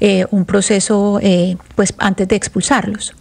eh, un proceso eh, pues antes de expulsarlos.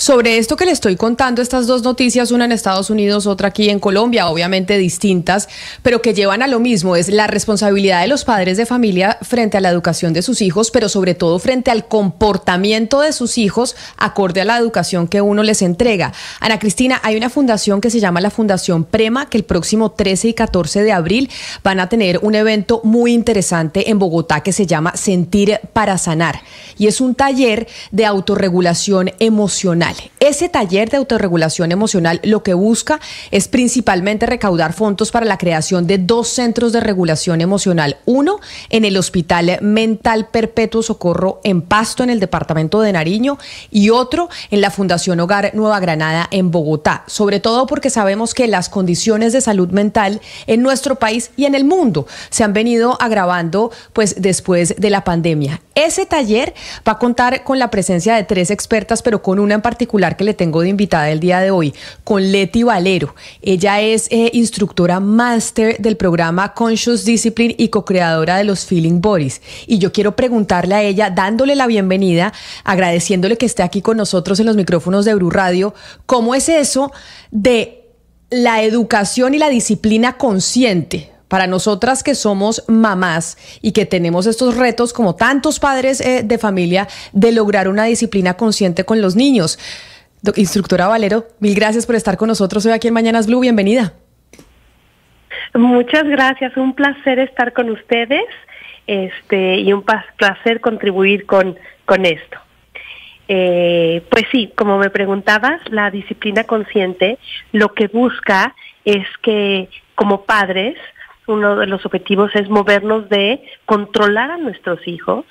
Sobre esto que le estoy contando, estas dos noticias, una en Estados Unidos, otra aquí en Colombia, obviamente distintas, pero que llevan a lo mismo, es la responsabilidad de los padres de familia frente a la educación de sus hijos, pero sobre todo frente al comportamiento de sus hijos acorde a la educación que uno les entrega. Ana Cristina, hay una fundación que se llama la Fundación Prema, que el próximo 13 y 14 de abril van a tener un evento muy interesante en Bogotá que se llama Sentir para Sanar. Y es un taller de autorregulación emocional ese taller de autorregulación emocional lo que busca es principalmente recaudar fondos para la creación de dos centros de regulación emocional. Uno en el Hospital Mental Perpetuo Socorro en Pasto, en el departamento de Nariño, y otro en la Fundación Hogar Nueva Granada en Bogotá. Sobre todo porque sabemos que las condiciones de salud mental en nuestro país y en el mundo se han venido agravando pues después de la pandemia. Ese taller va a contar con la presencia de tres expertas, pero con una en particular que le tengo de invitada el día de hoy, con Leti Valero. Ella es eh, instructora máster del programa Conscious Discipline y co-creadora de los Feeling Bodies. Y yo quiero preguntarle a ella, dándole la bienvenida, agradeciéndole que esté aquí con nosotros en los micrófonos de Bru Radio, ¿cómo es eso de la educación y la disciplina consciente? Para nosotras que somos mamás y que tenemos estos retos, como tantos padres eh, de familia, de lograr una disciplina consciente con los niños. Instructora Valero, mil gracias por estar con nosotros hoy aquí en Mañanas Blue. Bienvenida. Muchas gracias, un placer estar con ustedes este, y un placer contribuir con, con esto. Eh, pues sí, como me preguntabas, la disciplina consciente lo que busca es que como padres uno de los objetivos es movernos de controlar a nuestros hijos,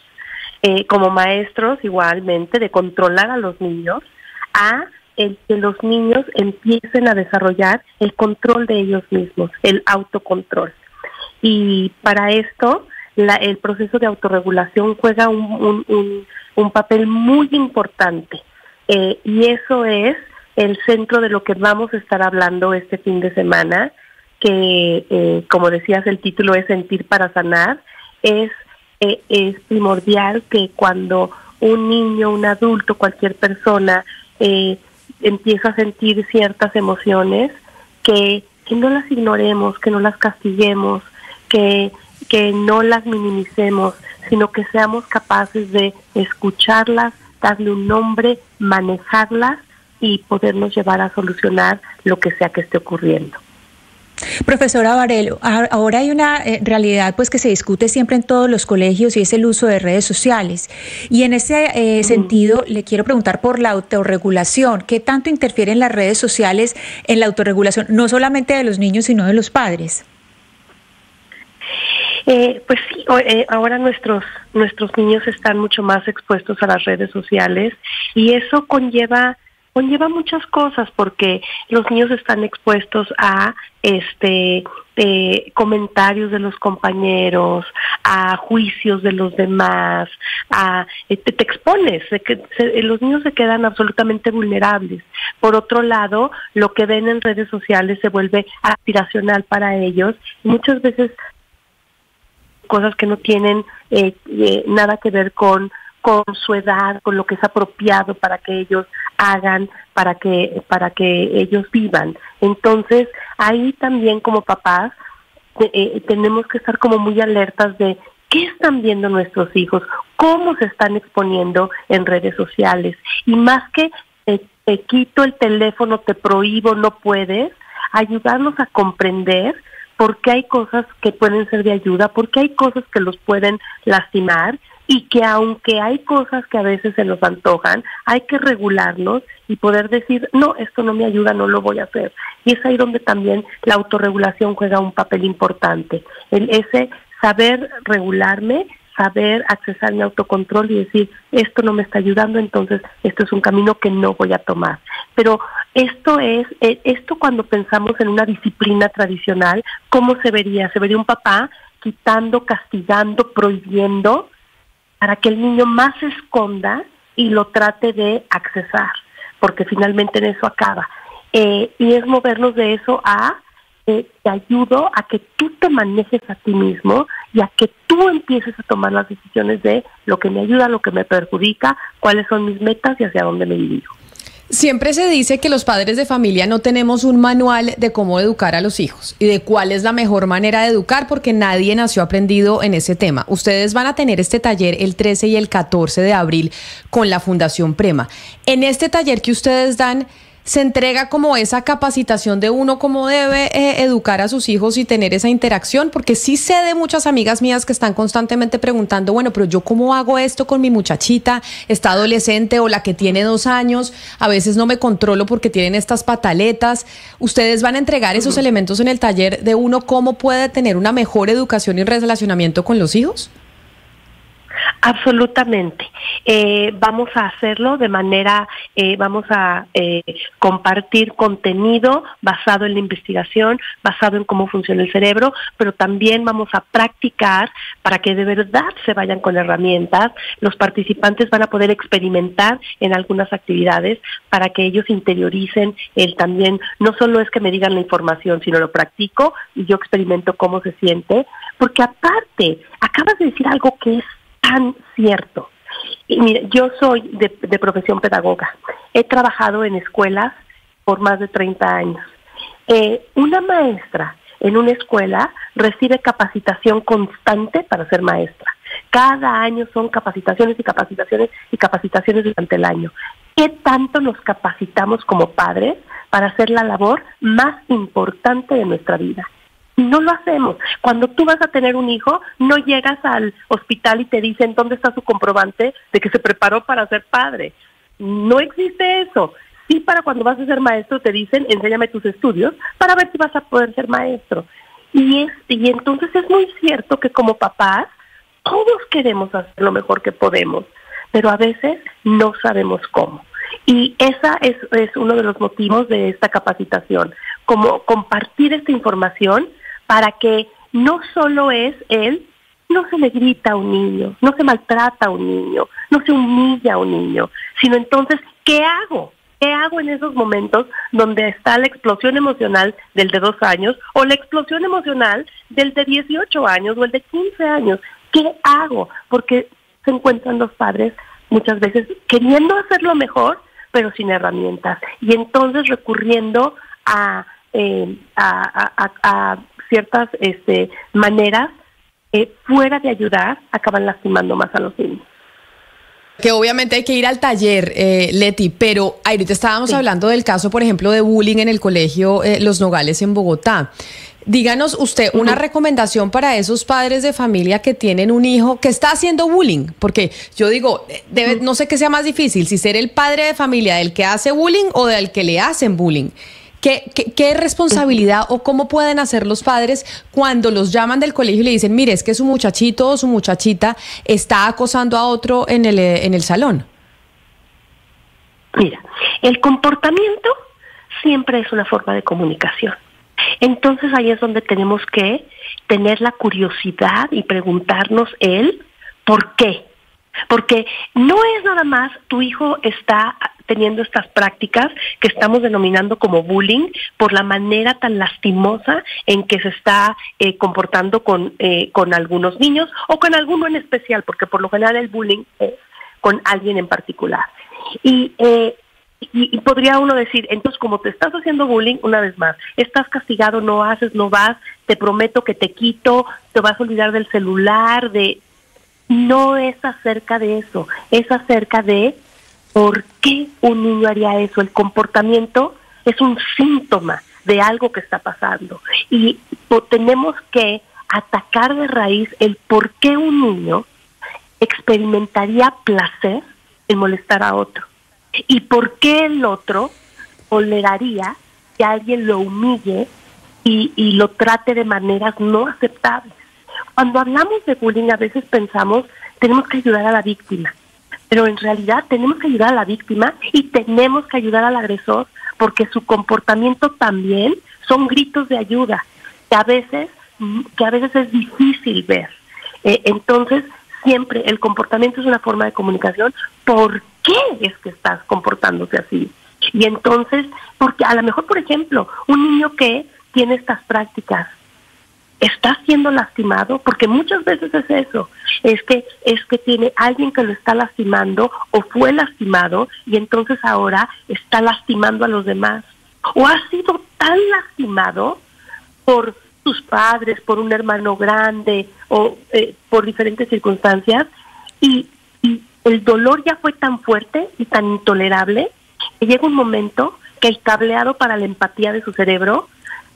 eh, como maestros igualmente, de controlar a los niños, a el que los niños empiecen a desarrollar el control de ellos mismos, el autocontrol. Y para esto, el proceso de autorregulación juega un, papel muy importante. Eh, y eso es el centro de lo que vamos a estar hablando este fin de semana que, eh, como decías, el título es Sentir para Sanar, es, eh, es primordial que cuando un niño, un adulto, cualquier persona eh, empieza a sentir ciertas emociones, que, que no las ignoremos, que no las castiguemos, que, que no las minimicemos, sino que seamos capaces de escucharlas, darle un nombre, manejarlas y podernos llevar a solucionar lo que sea que esté ocurriendo. Profesora Varelo, ahora hay una eh, realidad pues que se discute siempre en todos los colegios y es el uso de redes sociales. Y en ese eh, sentido le quiero preguntar por la autorregulación. ¿Qué tanto interfieren las redes sociales en la autorregulación, no solamente de los niños, sino de los padres? Eh, pues sí, ahora nuestros nuestros niños están mucho más expuestos a las redes sociales y eso conlleva conlleva muchas cosas porque los niños están expuestos a este eh, comentarios de los compañeros, a juicios de los demás, a eh, te, expones, que los niños se quedan absolutamente vulnerables. Por otro lado, lo que ven en redes sociales se vuelve aspiracional para ellos muchas veces cosas que no tienen eh, nada que ver con con su edad, con lo que es apropiado para que ellos hagan, para que, para que ellos vivan. Entonces, ahí también como papás eh, eh, tenemos que estar como muy alertas de qué están viendo nuestros hijos, cómo se están exponiendo en redes sociales. Y más que te quito el teléfono, te prohíbo, no puedes, ayudarnos a comprender por qué hay cosas que pueden ser de ayuda, por qué hay cosas que los pueden lastimar y que aunque hay cosas que a veces se nos antojan, hay que regularlos y poder decir, no, esto no me ayuda, no lo voy a hacer. Y es ahí donde también la autorregulación juega un papel importante. El ese saber regularme, saber accesar mi autocontrol y decir, esto no me está ayudando, entonces esto es un camino que no voy a tomar. Pero esto es, eh, esto cuando pensamos en una disciplina tradicional, ¿cómo se vería? Se vería un papá quitando, castigando, prohibiendo, para que el niño más se esconda y lo trate de accesar, porque finalmente en eso acaba. Eh, y es movernos de eso a eh, te ayudo a que tú te manejes a ti mismo y a que tú empieces a tomar las decisiones de lo que me ayuda, lo que me perjudica, cuáles son mis metas y hacia dónde me dirijo. Siempre se dice que los padres de familia no tenemos un manual de cómo educar a los hijos y de cuál es la mejor manera de educar porque nadie nació aprendido en ese tema. Ustedes van a tener este taller el 13 y el 14 de abril con la Fundación Prema. En este taller que ustedes dan, se entrega como esa capacitación de uno cómo debe eh, educar a sus hijos y tener esa interacción, porque sí sé de muchas amigas mías que están constantemente preguntando, bueno, pero yo cómo hago esto con mi muchachita, está adolescente o la que tiene dos años, a veces no me controlo porque tienen estas pataletas. Ustedes van a entregar esos elementos en el taller de uno cómo puede tener una mejor educación y relacionamiento con los hijos. Absolutamente. Eh, vamos a hacerlo de manera, eh, vamos a eh, compartir contenido basado en la investigación, basado en cómo funciona el cerebro, pero también vamos a practicar para que de verdad se vayan con herramientas. Los participantes van a poder experimentar en algunas actividades para que ellos interioricen el también, no solo es que me digan la información, sino lo practico y yo experimento cómo se siente, porque aparte, acabas de decir algo que es tan cierto. Y mire, yo soy de, profesión pedagoga. He trabajado en escuelas por más de 30 años. Eh, una maestra en una escuela recibe capacitación constante para ser maestra. Cada año son capacitaciones y capacitaciones y capacitaciones durante el año. ¿Qué tanto nos capacitamos como padres para hacer la labor más importante de nuestra vida? No lo hacemos. Cuando tú vas a tener un hijo, no llegas al hospital y te dicen dónde está su comprobante de que se preparó para ser padre. No existe eso. Sí, para cuando vas a ser maestro te dicen, enséñame tus estudios para ver si vas a poder ser maestro. Y, y entonces es muy cierto que como papás, todos queremos hacer lo mejor que podemos, pero a veces no sabemos cómo. Y esa es, es uno de los motivos de esta capacitación, como compartir esta información para que no solo es él, no se le grita a un niño, no se maltrata a un niño, no se humilla a un niño, sino entonces, ¿qué hago? ¿Qué hago en esos momentos donde está la explosión emocional del de dos años o la explosión emocional del de 18 años o el de 15 años? ¿Qué hago? Porque se encuentran los padres muchas veces queriendo hacerlo mejor, pero sin herramientas. Y entonces recurriendo a, eh, a ciertas este, maneras, eh, fuera de ayudar, acaban lastimando más a los niños. Que obviamente hay que ir al taller, eh, Leti, pero ahorita estábamos hablando del caso, por ejemplo, de bullying en el colegio eh, Los Nogales en Bogotá. Díganos usted una recomendación para esos padres de familia que tienen un hijo que está haciendo bullying, porque yo digo, debe, no sé qué sea más difícil, si ser el padre de familia del que hace bullying o del que le hacen bullying. ¿Qué, qué, responsabilidad o cómo pueden hacer los padres cuando los llaman del colegio y le dicen, mire, es que su muchachito o su muchachita está acosando a otro en el, eh, en el salón? Mira, el comportamiento siempre es una forma de comunicación. Entonces ahí es donde tenemos que tener la curiosidad y preguntarnos el por qué. Porque no es nada más tu hijo está teniendo estas prácticas que estamos denominando como bullying por la manera tan lastimosa en que se está eh, comportando con, eh, con algunos niños o con alguno en especial, porque por lo general el bullying es con alguien en particular. Y eh, y, podría uno decir, entonces como te estás haciendo bullying, una vez más, estás castigado, no haces, no vas, te prometo que te quito, te vas a olvidar del celular, de... No es acerca de eso, es acerca de ¿Por qué un niño haría eso? El comportamiento es un síntoma de algo que está pasando y tenemos que atacar de raíz el por qué un niño experimentaría placer en molestar a otro y por qué el otro toleraría que alguien lo humille y, y lo trate de maneras no aceptables. Cuando hablamos de bullying a veces pensamos tenemos que ayudar a la víctima pero en realidad tenemos que ayudar a la víctima y tenemos que ayudar al agresor porque su comportamiento también son gritos de ayuda que a veces que a veces es difícil ver. Eh, entonces, siempre el comportamiento es una forma de comunicación. ¿Por qué es que estás comportándose así? Y entonces, porque a lo mejor, por ejemplo, un niño que tiene estas prácticas está siendo lastimado, porque muchas veces es eso, es que es que tiene alguien que lo está lastimando o fue lastimado y entonces ahora está lastimando a los demás. O ha sido tan lastimado por sus padres, por un hermano grande o eh, por diferentes circunstancias y, y el dolor ya fue tan fuerte y tan intolerable que llega un momento que el cableado para la empatía de su cerebro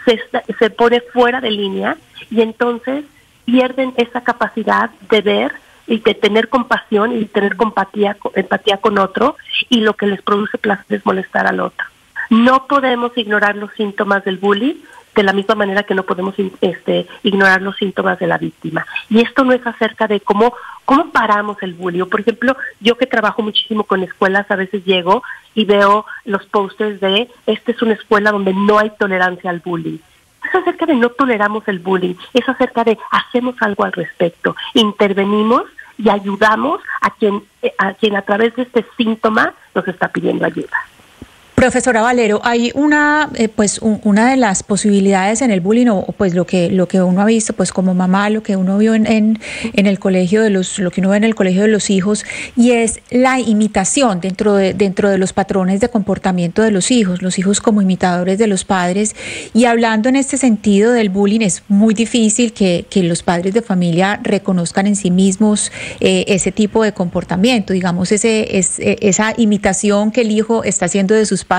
se, se pone fuera de línea y entonces pierden esa capacidad de ver y de tener compasión y de tener compatía, empatía con otro y lo que les produce placer es molestar al otro. No podemos ignorar los síntomas del bullying de la misma manera que no podemos este, ignorar los síntomas de la víctima. Y esto no es acerca de cómo, cómo paramos el bullying. Por ejemplo, yo que trabajo muchísimo con escuelas, a veces llego y veo los posters de, esta es una escuela donde no hay tolerancia al bullying. Es acerca de no toleramos el bullying, es acerca de hacemos algo al respecto, intervenimos y ayudamos a quien a, quien a través de este síntoma nos está pidiendo ayuda. Profesora Valero, hay una, eh, pues, una de las posibilidades en el bullying, o pues lo que, lo que uno ha visto, pues como mamá, lo que uno vio en, en, el colegio de los, lo que uno ve en el colegio de los hijos, y es la imitación dentro de, dentro de los patrones de comportamiento de los hijos, los hijos como imitadores de los padres. Y hablando en este sentido del bullying, es muy difícil que, que los padres de familia reconozcan en sí mismos eh, ese tipo de comportamiento, digamos, ese, es, esa imitación que el hijo está haciendo de sus padres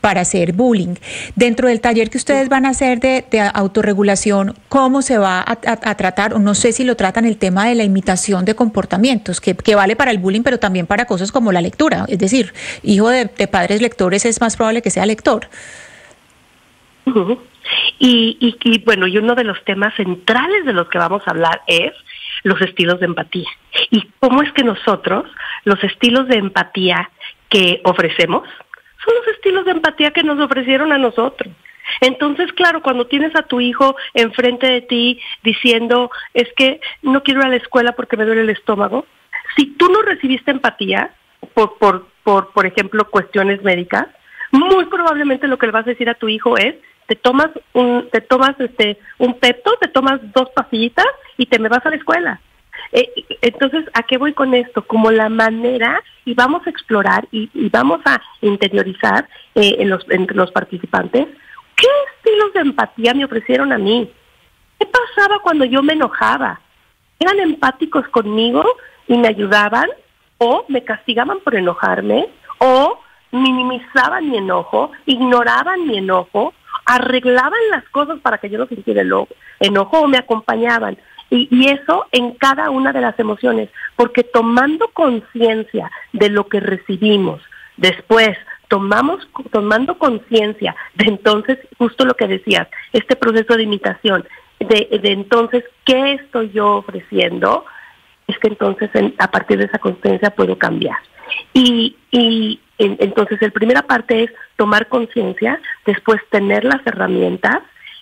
para hacer bullying. Dentro del taller que ustedes van a hacer de, de autorregulación, ¿cómo se va a, tratar? O no sé si lo tratan el tema de la imitación de comportamientos, que, que, vale para el bullying, pero también para cosas como la lectura. Es decir, hijo de, padres lectores es más probable que sea lector. Y bueno, y uno de los temas centrales de los que vamos a hablar es los estilos de empatía. Y cómo es que nosotros, los estilos de empatía que ofrecemos, son los estilos de empatía que nos ofrecieron a nosotros. Entonces, claro, cuando tienes a tu hijo enfrente de ti diciendo, es que no quiero ir a la escuela porque me duele el estómago, si tú no recibiste empatía por, por, por, por ejemplo, cuestiones médicas, muy probablemente lo que le vas a decir a tu hijo es, te tomas un, te tomas este, un pepto, te tomas dos pastillitas y te me vas a la escuela. Eh, entonces, ¿a qué voy con esto? Como la manera, y vamos a explorar y, vamos a interiorizar eh, en los, entre los participantes, ¿qué estilos de empatía me ofrecieron a mí? ¿Qué pasaba cuando yo me enojaba? ¿Eran empáticos conmigo y me ayudaban? ¿O me castigaban por enojarme? ¿O minimizaban mi enojo? ¿Ignoraban mi enojo? ¿Arreglaban las cosas para que yo no sintiera el enojo o me acompañaban? Y, y, eso en cada una de las emociones, porque tomando conciencia de lo que recibimos, después tomamos, tomando conciencia de entonces, justo lo que decías, este proceso de imitación, de, de entonces, ¿qué estoy yo ofreciendo? Es que entonces en, a partir de esa conciencia puedo cambiar. Y, y en, entonces, la primera parte es tomar conciencia, después tener las herramientas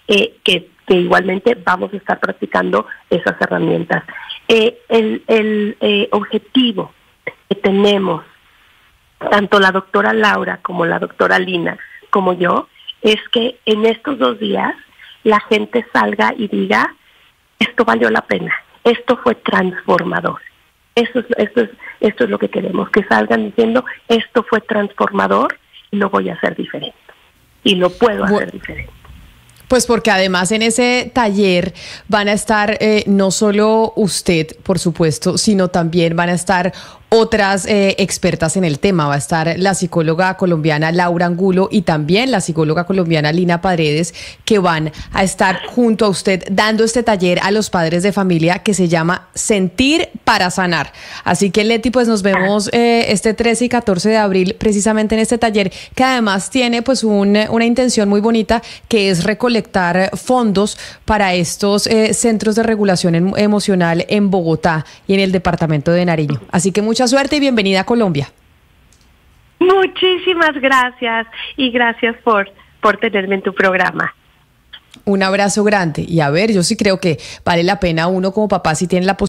eh, que que igualmente vamos a estar practicando esas herramientas. Eh, el el eh, objetivo que tenemos, tanto la doctora Laura como la doctora Lina, como yo, es que en estos dos días la gente salga y diga, esto valió la pena, esto fue transformador. Eso es, esto, es, esto es lo que queremos, que salgan diciendo, esto fue transformador y lo voy a hacer diferente. Y lo puedo bueno. hacer diferente. Pues porque además en ese taller van a estar eh, no solo usted, por supuesto, sino también van a estar otras eh, expertas en el tema. Va a estar la psicóloga colombiana Laura Angulo y también la psicóloga colombiana Lina Paredes, que van a estar junto a usted dando este taller a los padres de familia que se llama Sentir para Sanar. Así que Leti, pues nos vemos eh, este 13 y 14 de abril precisamente en este taller, que además tiene pues un, una intención muy bonita, que es recolectar fondos para estos eh, centros de regulación emocional en Bogotá y en el departamento de Nariño. Así que suerte y bienvenida a Colombia. Muchísimas gracias y gracias por, por tenerme en tu programa. Un abrazo grande y a ver, yo sí creo que vale la pena uno como papá si tiene la posibilidad